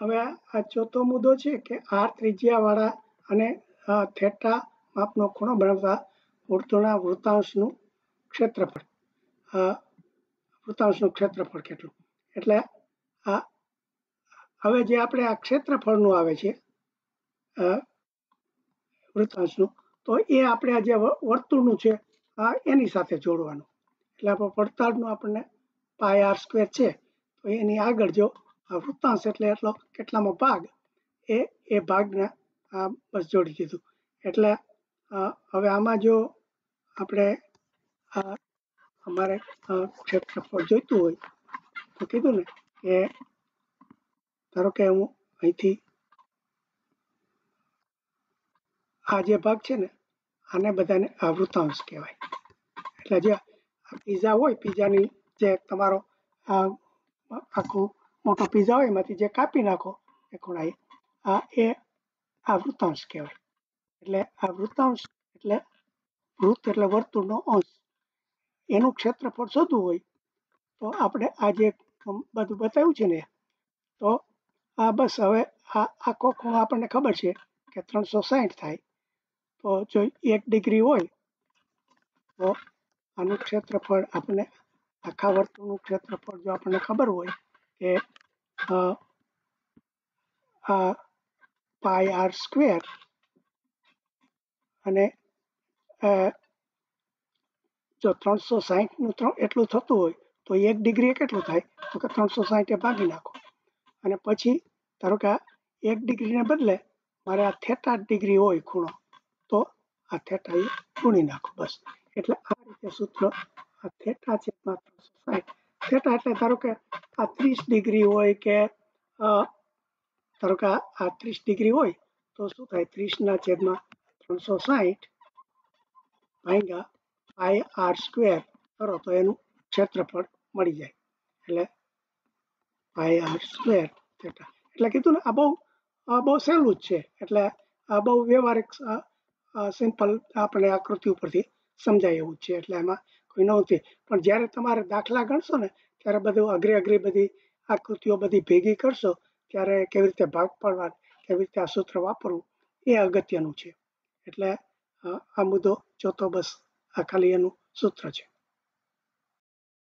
હવે આ ચોથો મુદ્દો છે કે આર ત્રિજ્યાવાળા અને થેટા માપનો ખૂણો બનાવતા વર્તુળના વૃત્તાંશનું ક્ષેત્રફળ. વૃત્તાંશનું ક્ષેત્રફળ કેટલું? એટલે આ હવે જે આપણે આ ક્ષેત્રફળનું આવે છે વૃત્તાંશનું, તો એ આપણે આ જે વર્તુળનું છે, આ એની સાથે જોડવાનું. એટલે આપણે પડતાળનું આપણને પાય આર સ્ક્વેર છે, તો એની આગળ જો વૃત્તાંશ એટલે એટલો કેટલામાં ભાગ એ એ ભાગને આ બસ જોડી દીધું. એટલે હવે આમાં જો આપણે અમારે ક્ષેત્રફળ જોઈતું હોય, તો કીધું ને કે, ધારો કે હું અહીંથી આ જે ભાગ છે ને, આને બધાને આ વૃત્તાંશ કહેવાય. એટલે જે પીઝા હોય, પીઝાની જે તમારો આખું મોટો પીઝા હોય, એમાંથી જે કાપી નાખો, એ ખૂણાએ આ એ આ વૃત્તાંશ કહેવાય. એટલે આ વૃત્તાંશ, એટલે વૃત્ત એટલે વર્તુળનો અંશ. એનું ક્ષેત્રફળ શોધવું હોય, તો આપણે આ જે બધું બતાવ્યું છે ને, તો આ બસ હવે આ આખો ખૂણો આપણને ખબર છે કે ત્રણસો સાહીઠ થાય. તો જો એક ડિગ્રી હોય, તો આનું ક્ષેત્રફળ આપણને આખા વર્તુળનું ક્ષેત્રફળ જો આપણને ખબર હોય કે આ પાય આર સ્ક્વેર અને જો ત્રણસો સાહીઠનું ત્રણ, એટલું થતું હોય, તો એક ડિગ્રી કેટલું થાય? તો કે ત્રણસો સાહીઠે ભાગી નાખો. અને પછી ધારો કે એક ડિગ્રીને બદલે મારે આ થેટા ડિગ્રી હોય ખૂણો, તો આ થેટા એ ગુણી નાખો બસ. એટલે આ રીતે સૂત્ર આ થેટા છે ત્રણસો સાહીઠ થેટા એટલે ધારો કે આ ત્રીસ ડિગ્રી હોય કે ધારો કે આ ત્રીસ ડિગ્રી હોય, તો શું થાય? ત્રીસના છેદમાં ત્રણસો સાહીઠ ભાગ્યા આઈ આર સ્ક્વેર કરો તો એનું ક્ષેત્રફળ મળી જાય. એટલે પાઈ આર સ્ક્વેર થેટા એટલે કીધું ને, આ બહુ બહુ સહેલું જ છે. એટલે આ બહુ વ્યવહારિક સિમ્પલ આપણે આકૃતિ ઉપરથી સમજાય એવું છે. એટલે એમાં કોઈ નહોતી પણ જ્યારે તમારે દાખલા ગણશો ને, ત્યારે બધું અઘરી અઘરી બધી આકૃતિઓ બધી ભેગી કરશો, ત્યારે કેવી રીતે ભાગ પાડવા કેવી રીતે આ સૂત્ર વાપરવું, એ અગત્યનું છે. એટલે આ મુદ્દો ચોથો બસ આ ખાલી એનું સૂત્ર છે.